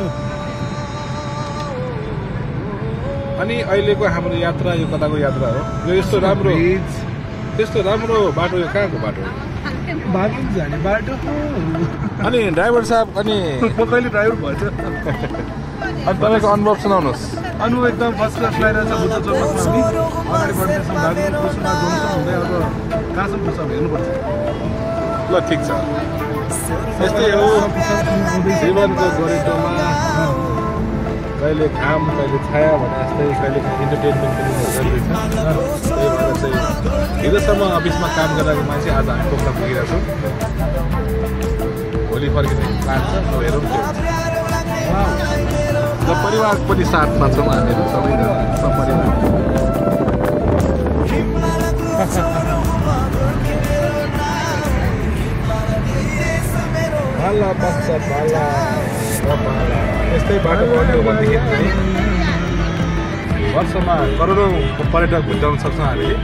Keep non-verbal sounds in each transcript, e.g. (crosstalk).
छु अनि अहिलेको हाम्रो यात्रा यो कताको यात्रा हो। यो यस्तो राम्रो त्यस्तो राम्रो बाटो यो कहाँको बाटो? हो बाटो जाने बाटो हो। अनि ड्राइभर साहब अनि म कहिले ड्राइभर भएछ? अनि तपाईँको अनुभव सुनाउनुहोस्। अनुभव एकदम फर्स्ट क्लास लगाइरहेछ हुँदै अब कहाँसम्म पुग्छ अब हेर्नुपर्छ। ल ठिक छ। यस्तै हो। जीवनको गोरेटोमा कहिले घाम कहिले छाया भने जस्तै कहिले इन्टरटेनमेन्ट पनि जरुरी छ (laughs) त्यही भएर चाहिँ हिजोसम्म अफिसमा काम गर्दाको मान्छे आज हामी पोखरा पुगिरहेको छौँ। भोलि फर्किने प्लान छ अब हेरौँ हुन्छ र परिवार पनि साथमा छौँ हामीहरू सबैजना सपरिवार। (laughs) भाला बस्छ भाला र भाला। यस्तै बाटो पऱ्यो भनेदेखि वर्षमा करोडौँ पर्यटक भेटाउन सक्छौँ हामीले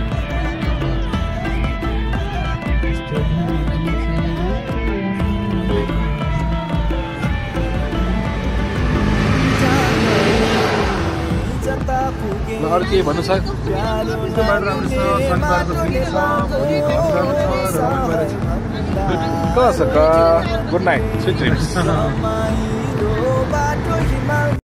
अरू केही भन्नु छ। यस्तो बाटो राम्रो छ शनिबारको दिन छ भोलि घर जानु छ र रमाइलो भएर छ? कस गुड नाइट स्विट ड्रिम्स। (laughs) बाटो हिमाल